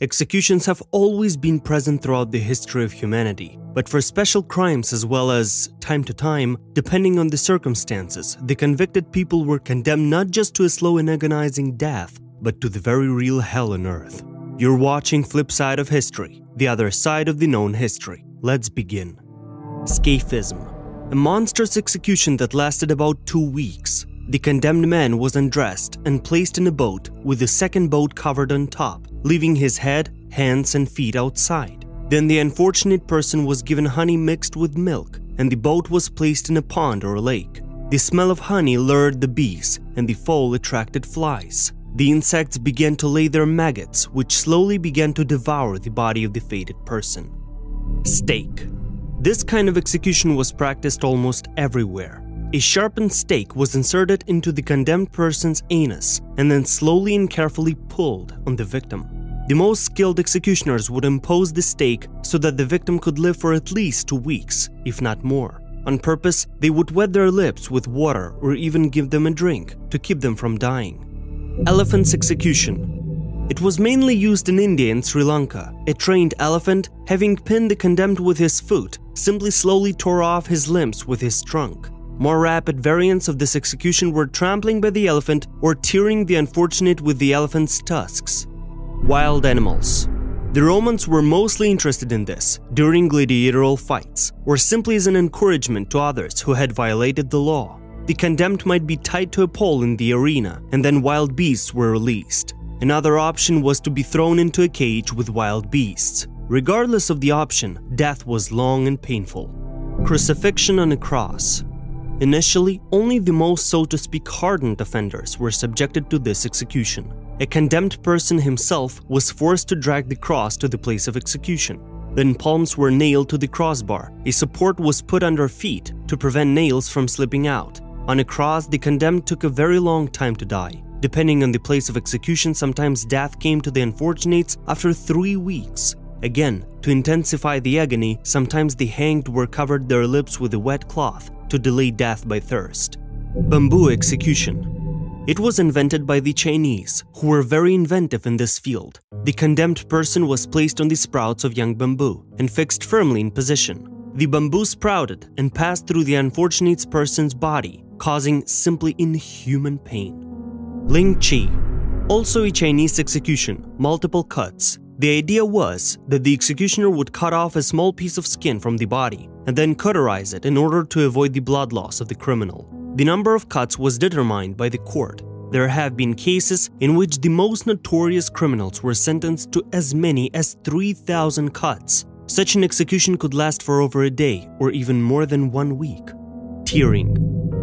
Executions have always been present throughout the history of humanity, but for special crimes as well as, time to time, depending on the circumstances, the convicted people were condemned not just to a slow and agonizing death, but to the very real hell on earth. You're watching Flipside of History, the other side of the known history. Let's begin. Scaphism, a monstrous execution that lasted about two weeks. The condemned man was undressed and placed in a boat with the second boat covered on top, leaving his head, hands, and feet outside. Then the unfortunate person was given honey mixed with milk, and the boat was placed in a pond or a lake. The smell of honey lured the bees, and the fowl attracted flies. The insects began to lay their maggots, which slowly began to devour the body of the fated person. Stake. This kind of execution was practiced almost everywhere. A sharpened stake was inserted into the condemned person's anus and then slowly and carefully pulled on the victim. The most skilled executioners would impose the stake so that the victim could live for at least two weeks, if not more. On purpose, they would wet their lips with water or even give them a drink to keep them from dying. Elephant's execution. It was mainly used in India and Sri Lanka. A trained elephant, having pinned the condemned with his foot, simply slowly tore off his limbs with his trunk. More rapid variants of this execution were trampling by the elephant or tearing the unfortunate with the elephant's tusks. Wild animals. The Romans were mostly interested in this during gladiatorial fights, or simply as an encouragement to others who had violated the law. The condemned might be tied to a pole in the arena, and then wild beasts were released. Another option was to be thrown into a cage with wild beasts. Regardless of the option, death was long and painful. Crucifixion on a cross. Initially, only the most so to speak hardened offenders were subjected to this execution. A condemned person himself was forced to drag the cross to the place of execution. Then palms were nailed to the crossbar. A support was put under feet to prevent nails from slipping out. On a cross, the condemned took a very long time to die. Depending on the place of execution, sometimes death came to the unfortunates after three weeks. Again, to intensify the agony, sometimes the hanged were covered their lips with a wet cloth to delay death by thirst. Bamboo execution. It was invented by the Chinese, who were very inventive in this field. The condemned person was placed on the sprouts of young bamboo and fixed firmly in position. The bamboo sprouted and passed through the unfortunate person's body, causing simply inhuman pain. Ling Chi, also a Chinese execution, multiple cuts. The idea was that the executioner would cut off a small piece of skin from the body and then cauterize it in order to avoid the blood loss of the criminal. The number of cuts was determined by the court. There have been cases in which the most notorious criminals were sentenced to as many as 3,000 cuts. Such an execution could last for over a day or even more than one week. Tearing.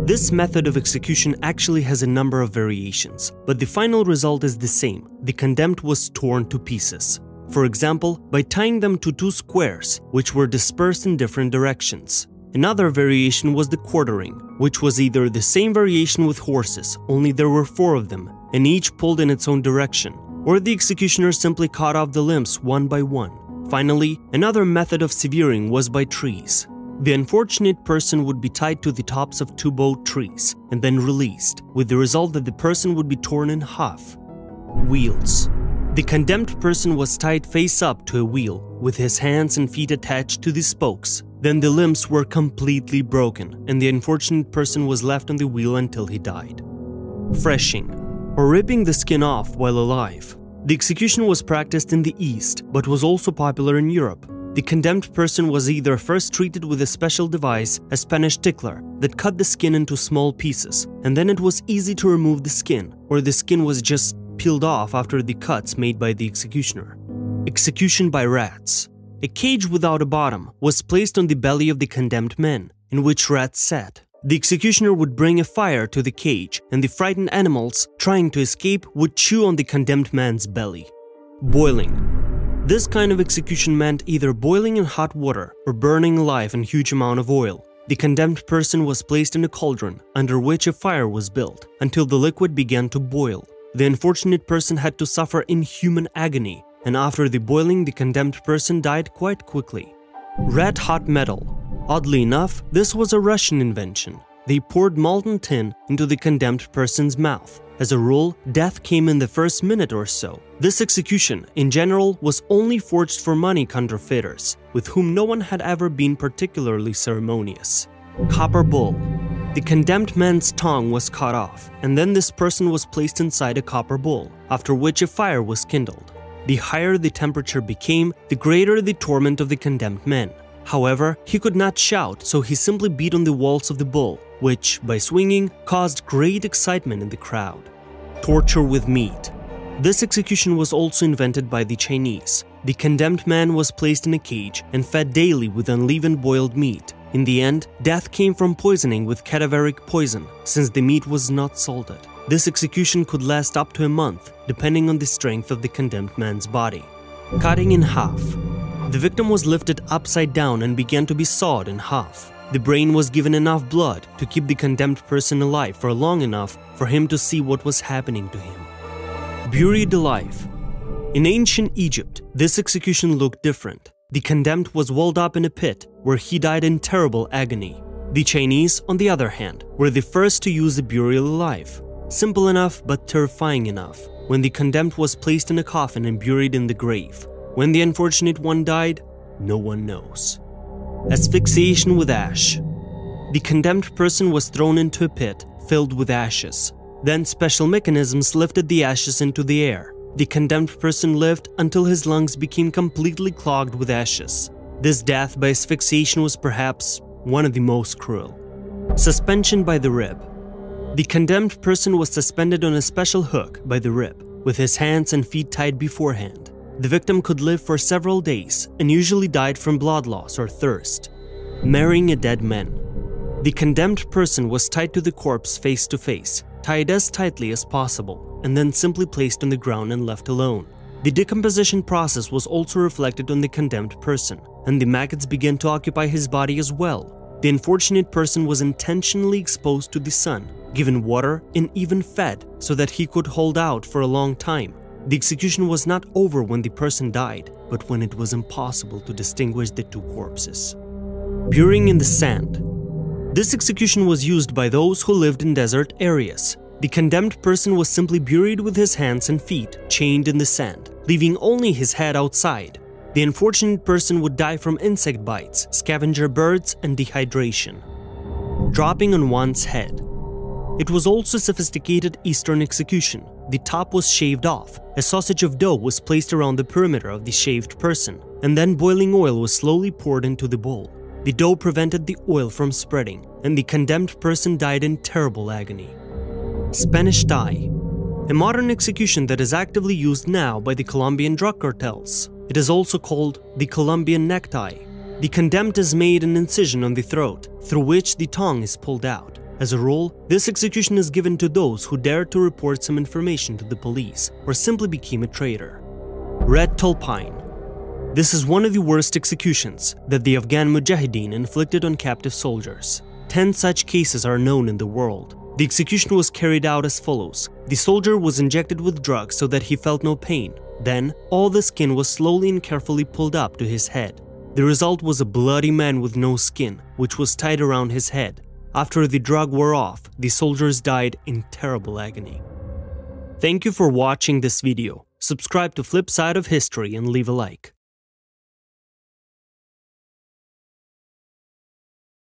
This method of execution actually has a number of variations, but the final result is the same. The condemned was torn to pieces. For example, by tying them to two squares, which were dispersed in different directions. Another variation was the quartering, which was either the same variation with horses, only there were four of them, and each pulled in its own direction, or the executioner simply cut off the limbs one by one. Finally, another method of severing was by trees. The unfortunate person would be tied to the tops of two boat trees and then released, with the result that the person would be torn in half. Wheels. The condemned person was tied face up to a wheel, with his hands and feet attached to the spokes. Then the limbs were completely broken, and the unfortunate person was left on the wheel until he died. Freshing, or ripping the skin off while alive. The execution was practiced in the East, but was also popular in Europe. The condemned person was either first treated with a special device, a Spanish tickler, that cut the skin into small pieces, and then it was easy to remove the skin, or the skin was just peeled off after the cuts made by the executioner. Execution by rats. A cage without a bottom was placed on the belly of the condemned man, in which rats sat. The executioner would bring a fire to the cage, and the frightened animals, trying to escape, would chew on the condemned man's belly. Boiling. This kind of execution meant either boiling in hot water or burning alive in huge amount of oil. The condemned person was placed in a cauldron under which a fire was built until the liquid began to boil. The unfortunate person had to suffer inhuman agony, and after the boiling, the condemned person died quite quickly. Red hot metal. Oddly enough, this was a Russian invention. They poured molten tin into the condemned person's mouth. As a rule, death came in the first minute or so. This execution, in general, was only forged for money counterfeiters, with whom no one had ever been particularly ceremonious. Copper Bull The condemned man's tongue was cut off, and then this person was placed inside a copper bowl, after which a fire was kindled. The higher the temperature became, the greater the torment of the condemned man. However, he could not shout, so he simply beat on the walls of the bowl, which, by swinging, caused great excitement in the crowd. Torture with meat. This execution was also invented by the Chinese. The condemned man was placed in a cage and fed daily with unleavened boiled meat. In the end, death came from poisoning with cadaveric poison, since the meat was not salted. This execution could last up to a month, depending on the strength of the condemned man's body. Cutting in half. The victim was lifted upside down and began to be sawed in half. The brain was given enough blood to keep the condemned person alive for long enough for him to see what was happening to him. Buried alive. In ancient Egypt, this execution looked different. The condemned was walled up in a pit where he died in terrible agony. The Chinese, on the other hand, were the first to use the burial alive. Simple enough but terrifying enough, when the condemned was placed in a coffin and buried in the grave. When the unfortunate one died, no one knows. Asphyxiation with ash. The condemned person was thrown into a pit filled with ashes. Then special mechanisms lifted the ashes into the air. The condemned person lived until his lungs became completely clogged with ashes. This death by asphyxiation was perhaps one of the most cruel. Suspension by the rib. The condemned person was suspended on a special hook by the rib, with his hands and feet tied beforehand. The victim could live for several days and usually died from blood loss or thirst. Marrying a dead man. The condemned person was tied to the corpse face to face, tied as tightly as possible, and then simply placed on the ground and left alone. The decomposition process was also reflected on the condemned person, and the maggots began to occupy his body as well. The unfortunate person was intentionally exposed to the sun, given water, and even fed so that he could hold out for a long time the execution was not over when the person died, but when it was impossible to distinguish the two corpses. Burying in the sand. This execution was used by those who lived in desert areas. The condemned person was simply buried with his hands and feet chained in the sand, leaving only his head outside. The unfortunate person would die from insect bites, scavenger birds, and dehydration. Dropping on one's head. It was also sophisticated Eastern execution, the top was shaved off, a sausage of dough was placed around the perimeter of the shaved person, and then boiling oil was slowly poured into the bowl. The dough prevented the oil from spreading, and the condemned person died in terrible agony. Spanish tie, a modern execution that is actively used now by the Colombian drug cartels. It is also called the Colombian necktie. The condemned is made an incision on the throat, through which the tongue is pulled out. As a rule, this execution is given to those who dare to report some information to the police or simply became a traitor. Red Tulpine This is one of the worst executions that the Afghan Mujahideen inflicted on captive soldiers. Ten such cases are known in the world. The execution was carried out as follows. The soldier was injected with drugs so that he felt no pain. Then, all the skin was slowly and carefully pulled up to his head. The result was a bloody man with no skin, which was tied around his head. After the drug wore off, the soldiers died in terrible agony. Thank you for watching this video. Subscribe to Flipside of History and leave a like.